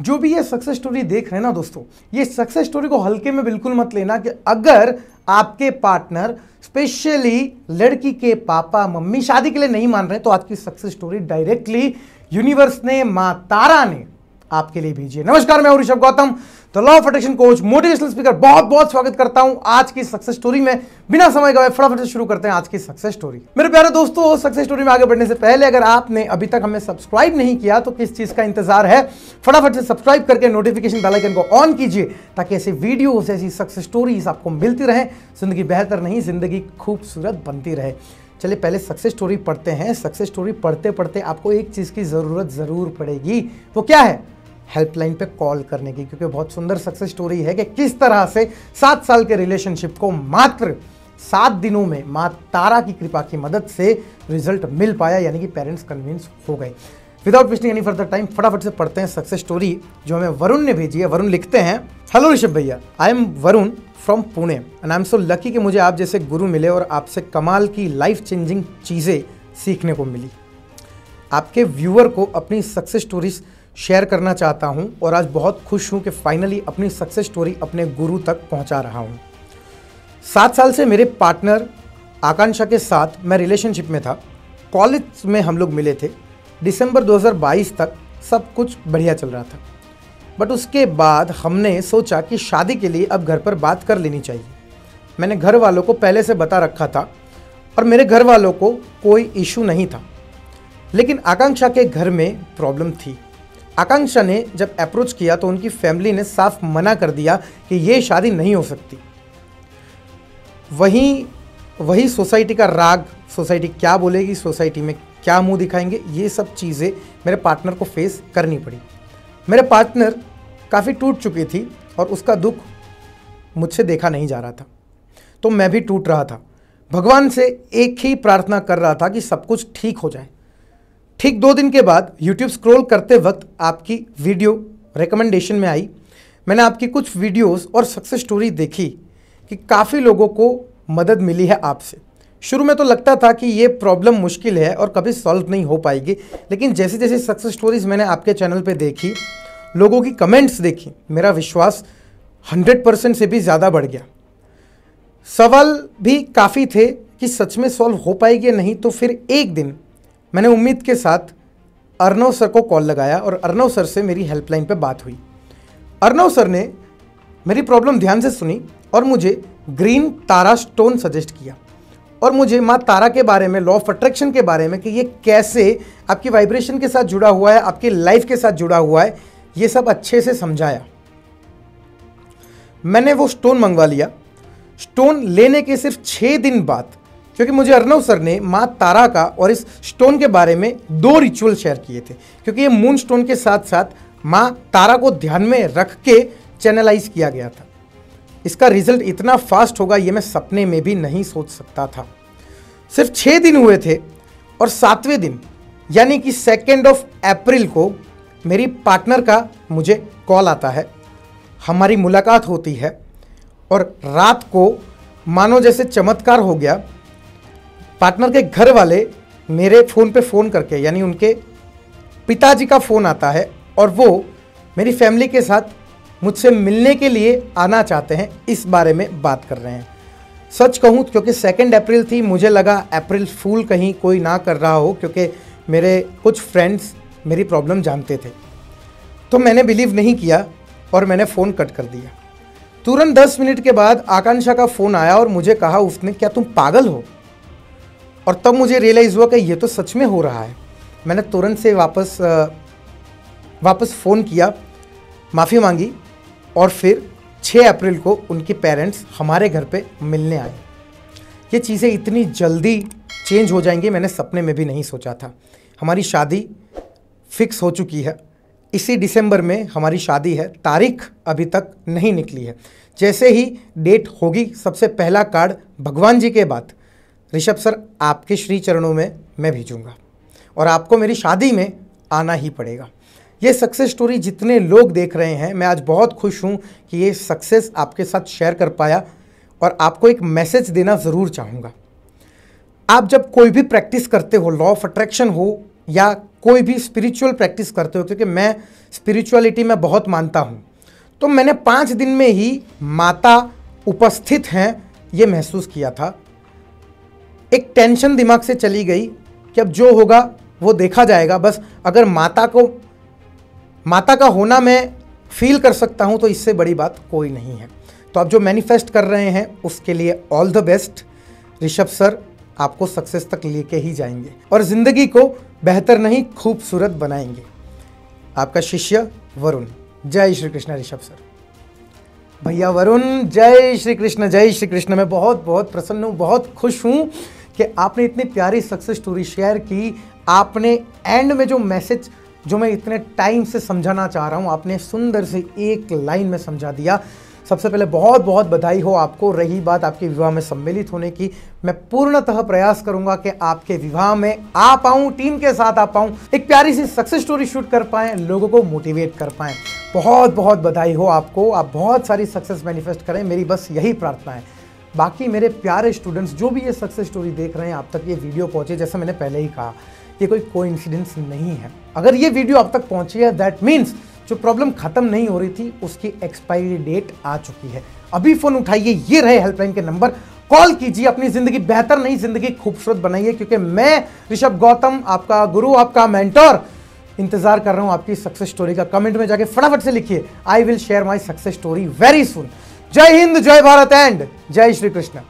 जो भी ये सक्सेस स्टोरी देख रहे हैं ना दोस्तों, ये सक्सेस स्टोरी को हल्के में बिल्कुल मत लेना कि अगर आपके पार्टनर स्पेशली लड़की के पापा, मम्मी शादी के लिए नहीं मान रहे तो आज की सक्सेस स्टोरी डायरेक्टली यूनिवर्स ने, माँ तारा ने आपके लिए भेजिए। नमस्कार, मैं Rishabh Gautam. The law of attraction coach motivational speaker बहुत बहुत स्वागत करता हूँ आज की सक्सेस स्टोरी में। बिना समय गवाए फटाफट से शुरू करते हैं आज की सक्सेस स्टोरी मेरे प्यारे दोस्तों सक्सेस स्टोरी में आगे बढ़ने से पहले अगर आपने अभी तक हमें सब्सक्राइब नहीं किया तो किस चीज़ का इंतज़ार है? फटाफट से सब्सक्राइब करके नोटिफिकेशन बेल आइकन को ऑन कीजिए, ताकि ऐसे वीडियोस ऐसी सक्सेस स्टोरीज आपको मिलती रहे। ज़िंदगी बेहतर नहीं, ज़िंदगी खूबसूरत बनती रहे। चलिए, पहले सक्सेस स्टोरी पढ़ते हैं। सक्सेस स्टोरी पढ़ते पढ़ते आपको एक चीज़ की ज़रूरत ज़रूर पड़ेगी। वो क्या है? हेल्पलाइन पे कॉल करने की, क्योंकि बहुत सुंदर सक्सेस स्टोरी है कि किस तरह से सात साल के रिलेशनशिप को मात्र सात दिनों में माँ तारा की कृपा की मदद से रिज़ल्ट मिल पाया, यानी कि पेरेंट्स कन्विंस हो गए। Without wasting any further time फटाफट से पढ़ते हैं सक्सेस स्टोरी जो हमें वरुण ने भेजी है। वरुण लिखते हैं हेलो ऋषभ भैया I am Varun from Pune and I am so lucky कि मुझे आप जैसे गुरु मिले और आपसे कमाल की लाइफ चेंजिंग चीज़ें सीखने को मिली। आपके व्यूअर को अपनी सक्सेस स्टोरीज शेयर करना चाहता हूँ और आज बहुत खुश हूँ कि फाइनली अपनी सक्सेस स्टोरी अपने गुरु तक पहुँचा रहा हूँ। सात साल से मेरे पार्टनर आकांक्षा के साथ मैं रिलेशनशिप में था। कॉलेज में हम लोग मिले थे। दिसंबर 2022 तक सब कुछ बढ़िया चल रहा था। बट उसके बाद हमने सोचा कि शादी के लिए अब घर पर बात कर लेनी चाहिए। मैंने घर वालों को पहले से बता रखा था और मेरे घर वालों को कोई इशू नहीं था। लेकिन आकांक्षा के घर में प्रॉब्लम थी। आकांक्षा ने जब अप्रोच किया तो उनकी फैमिली ने साफ़ मना कर दिया कि ये शादी नहीं हो सकती। वहीं, वही सोसाइटी का राग सोसाइटी क्या बोलेगी सोसाइटी में क्या मुँह दिखाएँगे, ये सब चीज़ें मेरे पार्टनर को फेस करनी पड़ी। मेरे पार्टनर काफ़ी टूट चुकी थी और उसका दुख मुझसे देखा नहीं जा रहा था। तो मैं भी टूट रहा था। भगवान से एक ही प्रार्थना कर रहा था कि सब कुछ ठीक हो जाए। ठीक दो दिन के बाद यूट्यूब स्क्रॉल करते वक्त आपकी वीडियो रिकमेंडेशन में आई। मैंने आपकी कुछ वीडियोस और सक्सेस स्टोरी देखी कि काफ़ी लोगों को मदद मिली है आपसे। शुरू में तो लगता था कि ये प्रॉब्लम मुश्किल है और कभी सॉल्व नहीं हो पाएगी, लेकिन जैसे जैसे सक्सेस स्टोरीज मैंने आपके चैनल पे देखी, लोगों की कमेंट्स देखी, मेरा विश्वास 100 परसेंट से भी ज़्यादा बढ़ गया। सवाल भी काफ़ी थे कि सच में सॉल्व हो पाएगी नहीं तो फिर एक दिन मैंने उम्मीद के साथ अर्नव सर को कॉल लगाया और अर्नव सर से मेरी हेल्पलाइन पर बात हुई। अर्नव सर ने मेरी प्रॉब्लम ध्यान से सुनी और मुझे ग्रीन तारा स्टोन सजेस्ट किया और मुझे माँ तारा के बारे में लॉ ऑफ़ अट्रैक्शन के बारे में कि ये कैसे आपकी वाइब्रेशन के साथ जुड़ा हुआ है, आपकी लाइफ के साथ जुड़ा हुआ है, ये सब अच्छे से समझाया। मैंने वो स्टोन मंगवा लिया। स्टोन लेने के सिर्फ़ छः दिन बाद क्योंकि मुझे अर्नव सर ने माँ तारा का और इस स्टोन के बारे में दो रिचुअल शेयर किए थे। क्योंकि ये मून स्टोन के साथ साथ माँ तारा को ध्यान में रख के चैनलाइज किया गया था। इसका रिज़ल्ट इतना फास्ट होगा ये मैं सपने में भी नहीं सोच सकता था। सिर्फ़ छः दिन हुए थे और सातवें दिन, यानी कि सेकेंड ऑफ़ अप्रैल को मेरी पार्टनर का मुझे कॉल आता है। हमारी मुलाकात होती है और रात को मानो जैसे चमत्कार हो गया पार्टनर के घर वाले मेरे फ़ोन पे फ़ोन करके, यानी उनके पिताजी का फ़ोन आता है और वो मेरी फैमिली के साथ मुझसे मिलने के लिए आना चाहते हैं, इस बारे में बात कर रहे हैं। सच कहूँ, क्योंकि सेकेंड अप्रैल थी, मुझे लगा अप्रैल फूल कहीं कोई ना कर रहा हो, क्योंकि मेरे कुछ फ्रेंड्स मेरी प्रॉब्लम जानते थे। तो मैंने बिलीव नहीं किया और मैंने फ़ोन कट कर दिया। तुरंत दस मिनट के बाद आकांक्षा का फ़ोन आया और मुझे कहा उसने क्या तुम पागल हो? और तब मुझे रियलाइज़ हुआ कि ये तो सच में हो रहा है। मैंने तुरंत से वापस वापस फ़ोन किया, माफ़ी मांगी और फिर 6 अप्रैल को उनके पेरेंट्स हमारे घर पे मिलने आए। ये चीज़ें इतनी जल्दी चेंज हो जाएँगी, मैंने सपने में भी नहीं सोचा था। हमारी शादी फिक्स हो चुकी है। इसी दिसंबर में हमारी शादी है। तारीख अभी तक नहीं निकली है। जैसे ही डेट होगी, सबसे पहला कार्ड भगवान जी के बाद। ऋषभ सर, आपके श्री चरणों में मैं भेजूँगा और आपको मेरी शादी में आना ही पड़ेगा। ये सक्सेस स्टोरी जितने लोग देख रहे हैं, मैं आज बहुत खुश हूँ कि ये सक्सेस आपके साथ शेयर कर पाया और आपको एक मैसेज देना ज़रूर चाहूँगा। आप जब कोई भी प्रैक्टिस करते हो लॉ ऑफ़ अट्रैक्शन हो या कोई भी स्पिरिचुअल प्रैक्टिस करते हो, क्योंकि मैं स्पिरिचुअलिटी में बहुत मानता हूँ तो मैंने पाँच दिन में ही माता उपस्थित हैं, ये महसूस किया था। एक टेंशन दिमाग से चली गई कि अब जो होगा, वो देखा जाएगा। बस अगर माता को, माता का होना मैं फील कर सकता हूँ तो इससे बड़ी बात कोई नहीं है। तो आप जो मैनिफेस्ट कर रहे हैं, उसके लिए all the best Rishabh sir, आपको सक्सेस तक लेके ही जाएँगे और ज़िंदगी को बेहतर नहीं, खूबसूरत बनाएँगे। आपका शिष्य वरुण। जय श्री कृष्ण ऋषभ सर। भैया वरुण, जय श्री कृष्ण, जय श्री कृष्ण। मैं बहुत बहुत प्रसन्न हूँ, बहुत खुश हूँ कि आपने इतनी प्यारी सक्सेस स्टोरी शेयर की, आपने एंड में जो मैसेज जो मैं इतने टाइम से समझाना चाह रहा हूँ, आपने सुंदर से एक लाइन में समझा दिया। सबसे पहले बहुत बहुत बधाई हो आपको, रही बात आपके विवाह में सम्मिलित होने की। मैं पूर्णतः प्रयास करूँगा कि आपके विवाह में आ पाऊँ टीम के साथ आ पाऊँ एक प्यारी सी सक्सेस स्टोरी शूट कर पाएँ, लोगों को मोटिवेट कर पाएँ। बहुत बहुत बधाई हो आपको, आप बहुत सारी सक्सेस मैनिफेस्ट करें, मेरी बस यही प्रार्थना है। बाकी मेरे प्यारे स्टूडेंट्स जो भी ये सक्सेस स्टोरी देख रहे हैं, आप तक ये वीडियो पहुँचे, जैसे मैंने पहले ही कहा, ये कोई कोइंसिडेंस नहीं है। अगर ये वीडियो आप तक पहुँची है दैट मीन्स जो प्रॉब्लम खत्म नहीं हो रही थी, उसकी एक्सपायरी डेट आ चुकी है। अभी फ़ोन उठाइए, ये रहे हेल्पलाइन के नंबर कॉल कीजिए, अपनी ज़िंदगी बेहतर नहीं, ज़िंदगी खूबसूरत बनाइए, क्योंकि मैं, ऋषभ गौतम, आपका गुरु, आपका मेंटर इंतज़ार कर रहा हूँ आपकी सक्सेस स्टोरी का। कमेंट में जाके फटाफट से लिखिए I will share my success story very soon जय हिंद, जय भारत एंड जय श्री कृष्ण।